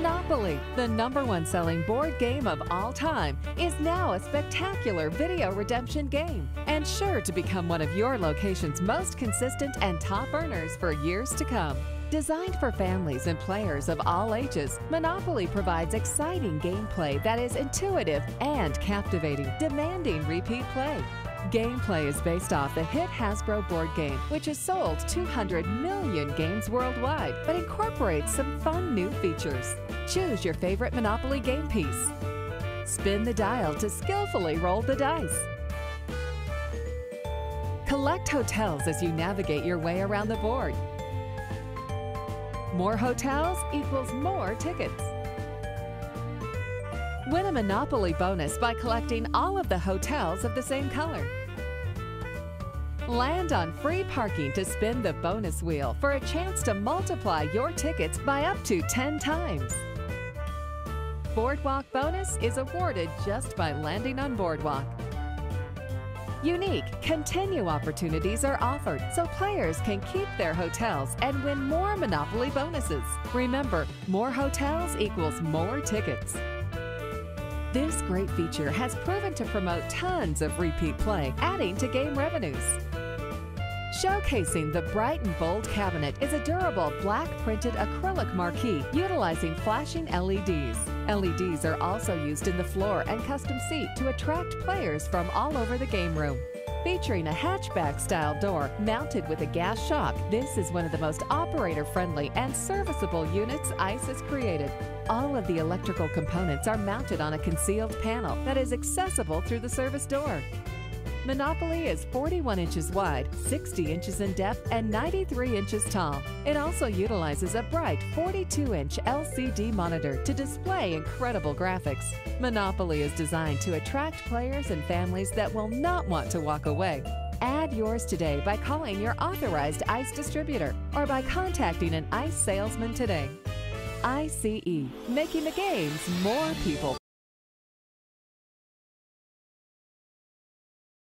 Monopoly, the number one selling board game of all time, is now a spectacular video redemption game and sure to become one of your location's most consistent and top earners for years to come. Designed for families and players of all ages, Monopoly provides exciting gameplay that is intuitive and captivating, demanding repeat play. Gameplay is based off the hit Hasbro board game, which has sold 200 million games worldwide, but incorporates some fun new features. Choose your favorite Monopoly game piece. Spin the dial to skillfully roll the dice. Collect hotels as you navigate your way around the board. More hotels equals more tickets. Win a Monopoly bonus by collecting all of the hotels of the same color. Land on free parking to spin the bonus wheel for a chance to multiply your tickets by up to 10 times. Boardwalk bonus is awarded just by landing on Boardwalk. Unique continue opportunities are offered so players can keep their hotels and win more Monopoly bonuses. Remember, more hotels equals more tickets. This great feature has proven to promote tons of repeat play, adding to game revenues. Showcasing the bright and bold cabinet is a durable black printed acrylic marquee utilizing flashing LEDs. LEDs are also used in the floor and custom seat to attract players from all over the game room. Featuring a hatchback style door mounted with a gas shock, this is one of the most operator friendly and serviceable units ICE has created. All of the electrical components are mounted on a concealed panel that is accessible through the service door. Monopoly is 41 inches wide, 60 inches in depth, and 93 inches tall. It also utilizes a bright 42 inch LCD monitor to display incredible graphics. Monopoly is designed to attract players and families that will not want to walk away. Add yours today by calling your authorized ICE distributor or by contacting an ICE salesman today. ICE, making the games more people